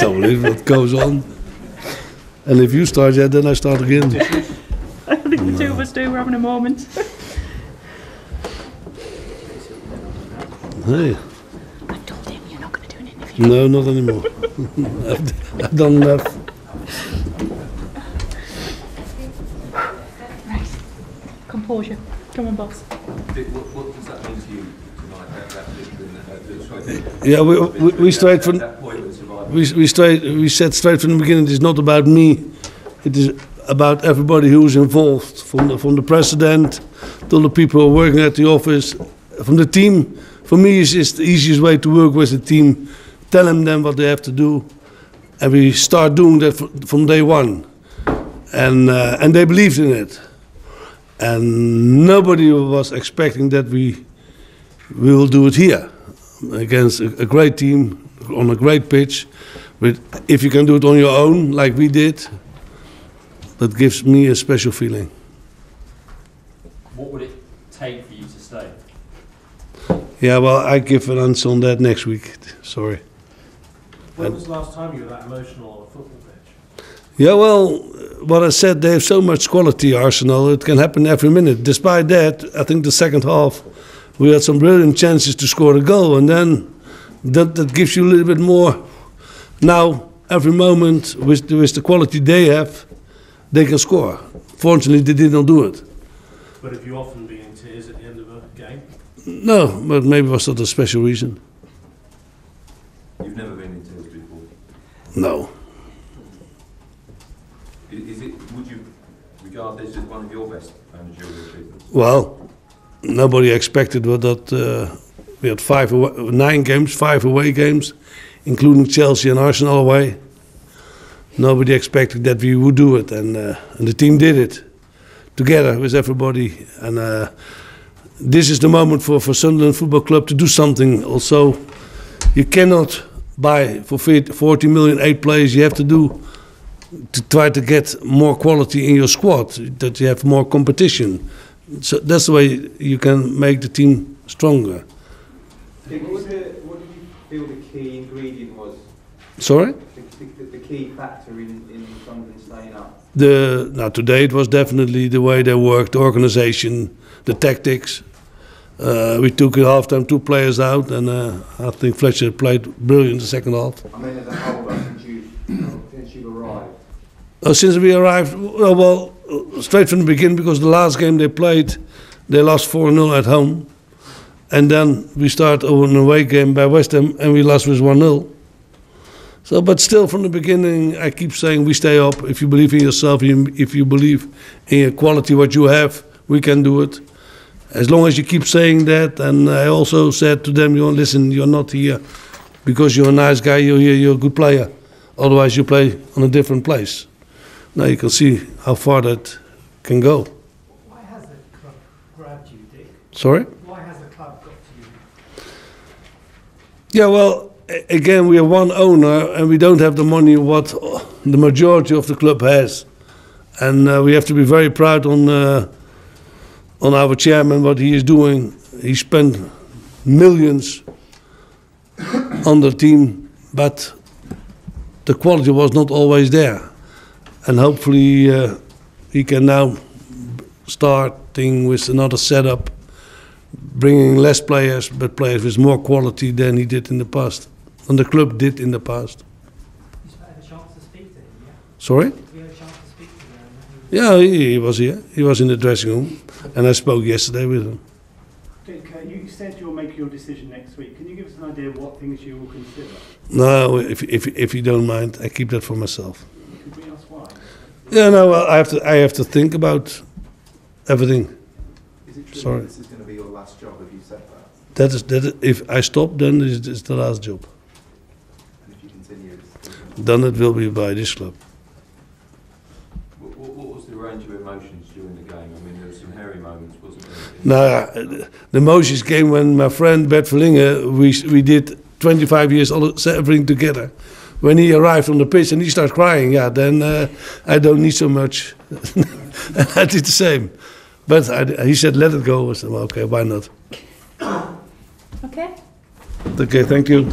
so it goes on. And if you start, yeah, then I start again. I think the two of us do. We're having a moment. Hey, I told him you're not going to do an interview. no, not anymore. I've, I've done enough. Right. Composure. Come on, boss. What, what does that mean to you Yeah, we, we, we straight from we, we straight we said straight from the beginning. It's not about me. It is about everybody who's involved, from the from the president to the people who are working at the office, from the team. For me, it's just the easiest way to work with the team. Telling them what they have to do, and we start doing that from day one. And uh, and they believed in it. And nobody was expecting that we we will do it here against a, a great team on a great pitch. But if you can do it on your own, like we did, that gives me a special feeling. What would it take for you to stay? Yeah, well, I give an answer on that next week. Sorry. When was the last time you were that emotional on a football pitch? Yeah, well, what I said, they have so much quality, Arsenal. It can happen every minute. Despite that, I think the second half, we had some brilliant chances to score a goal, and then that, that gives you a little bit more. Now, every moment with the, with the quality they have, they can score. Fortunately, they did not do it. But have you often been in tears at the end of a game? No, but maybe was that a special reason? You've never been in tears before. No. Is, is it, would you regard this as one of your best managerial achievements? Well, nobody expected that. Uh, we had five, away, nine games, five away games, including Chelsea and Arsenal away. Nobody expected that we would do it, and uh, and the team did it together with everybody. And uh, this is the moment for for Sunderland Football Club to do something. Also, you cannot buy for 40 million eight players. You have to do to try to get more quality in your squad, that you have more competition. So that's the way you can make the team stronger. What, was the, what did you feel the key ingredient was? Sorry? The, the, the key factor in, in Sunderland staying up? The now today it was definitely the way they worked, the organization, the tactics. Uh, we took at halftime two players out, and uh, I think Fletcher played brilliant the second half. I mean, as a whole, since you since you've arrived. Uh, since we arrived, well, well, straight from the beginning, because the last game they played, they lost 4 0 at home. And then we start an away game by West Ham and we lost with 1 0. So, but still, from the beginning, I keep saying we stay up. If you believe in yourself, if you believe in your quality, what you have, we can do it. As long as you keep saying that, and I also said to them, you listen, you're not here because you're a nice guy, you're here, you're a good player. Otherwise, you play on a different place. Now you can see how far that can go. Why has the club grabbed you, Dick? Sorry? Why has the club got to you? Yeah, well, again, we are one owner and we don't have the money what the majority of the club has. And uh, we have to be very proud on, uh, on our chairman, what he is doing. He spent millions on the team, but the quality was not always there. And hopefully uh, he can now starting with another setup bringing less players, but players with more quality than he did in the past, and the club did in the past. You had a chance to speak to him. Sorry? You had a chance to speak to him. Yeah, he, he was here. He was in the dressing room, and I spoke yesterday with him. Dick, uh, you said you'll make your decision next week. Can you give us an idea of what things you will consider? No, if if if you don't mind, I keep that for myself. Could we ask why? Yeah, no, well, I have to I have to think about everything. Is it true Sorry. that this is going to be your last job? Have you said that? That is that. is- If I stop, then it's, it's the last job. And if you continue, it's Then it will be by this club. What, what, what was the range of emotions during the game? I mean, there were some hairy moments, wasn't there? Now, the emotions came when my friend Bert van Lingen, we, we did 25 years all everything together. When he arrived on the pitch and he started crying, yeah, then uh, I don't need so much. and I did the same. But I, he said, let it go. I said, well, okay, why not? Okay. Okay, thank you.